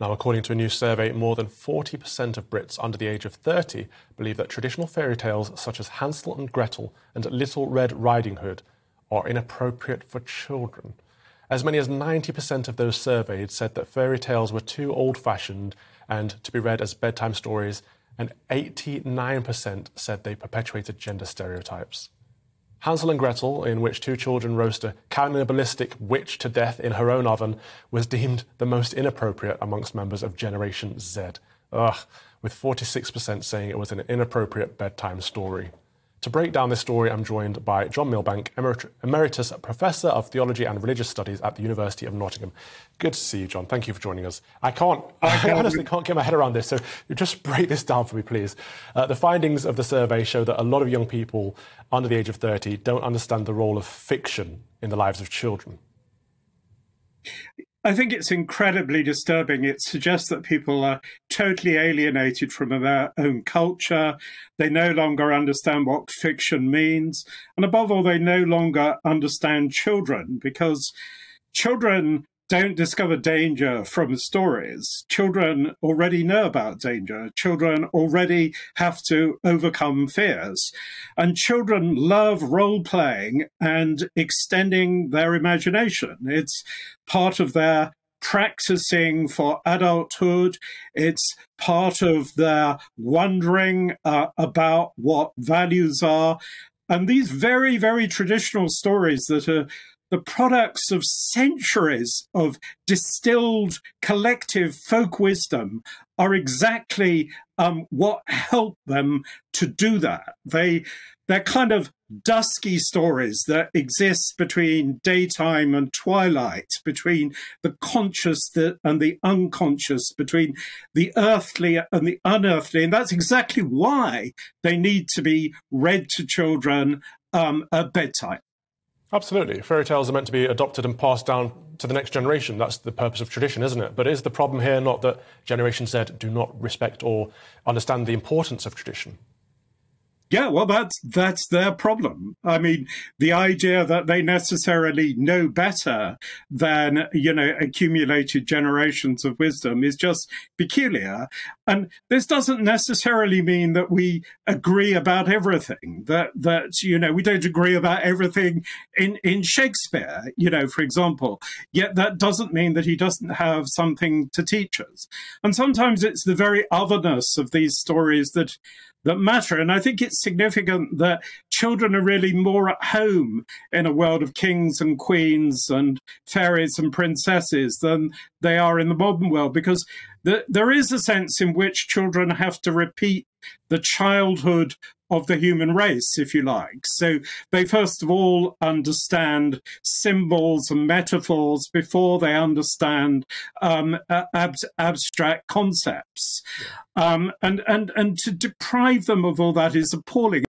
Now, according to a new survey, more than 40% of Brits under the age of 30 believe that traditional fairy tales such as Hansel and Gretel and Little Red Riding Hood are inappropriate for children. As many as 90% of those surveyed said that fairy tales were too old fashioned and to be read as bedtime stories, and 89% said they perpetuated gender stereotypes. Hansel and Gretel, in which two children roast a cannibalistic witch to death in her own oven, was deemed the most inappropriate amongst members of Generation Z. Ugh, with 46% saying it was an inappropriate bedtime story. To break down this story, I'm joined by John Milbank, Emeritus Professor of Theology and Religious Studies at the University of Nottingham. Good to see you, John. Thank you for joining us. I can't, I honestly can't get my head around this, so just break this down for me, please. Uh, the findings of the survey show that a lot of young people under the age of 30 don't understand the role of fiction in the lives of children. I think it's incredibly disturbing. It suggests that people are totally alienated from their own culture. They no longer understand what fiction means. And above all, they no longer understand children because children don't discover danger from stories. Children already know about danger. Children already have to overcome fears. And children love role playing and extending their imagination. It's part of their practicing for adulthood. It's part of their wondering uh, about what values are. And these very, very traditional stories that are the products of centuries of distilled collective folk wisdom are exactly um, what help them to do that. They they're kind of dusky stories that exist between daytime and twilight, between the conscious and the unconscious, between the earthly and the unearthly. And that's exactly why they need to be read to children um, at bedtime. Absolutely. Fairy tales are meant to be adopted and passed down to the next generation. That's the purpose of tradition, isn't it? But is the problem here not that Generation Z do not respect or understand the importance of tradition? Yeah, well, that's that's their problem. I mean, the idea that they necessarily know better than you know accumulated generations of wisdom is just peculiar. And this doesn't necessarily mean that we agree about everything. That that you know we don't agree about everything in in Shakespeare. You know, for example. Yet that doesn't mean that he doesn't have something to teach us. And sometimes it's the very otherness of these stories that that matter. And I think it's significant that children are really more at home in a world of kings and queens and fairies and princesses than they are in the modern world because there is a sense in which children have to repeat the childhood of the human race, if you like. So they first of all understand symbols and metaphors before they understand um, ab abstract concepts. Um, and, and, and to deprive them of all that is appalling.